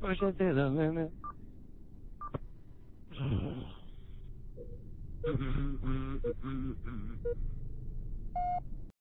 Push it to the limit. Mm-hmm.